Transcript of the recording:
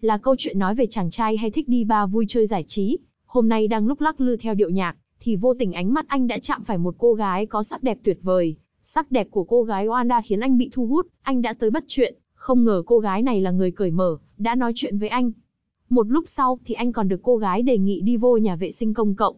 là câu chuyện nói về chàng trai hay thích đi ba vui chơi giải trí. Hôm nay đang lúc lắc lư theo điệu nhạc, thì vô tình ánh mắt anh đã chạm phải một cô gái có sắc đẹp tuyệt vời. Sắc đẹp của cô gái Oanda khiến anh bị thu hút, anh đã tới bắt chuyện, không ngờ cô gái này là người cởi mở, đã nói chuyện với anh. Một lúc sau thì anh còn được cô gái đề nghị đi vô nhà vệ sinh công cộng,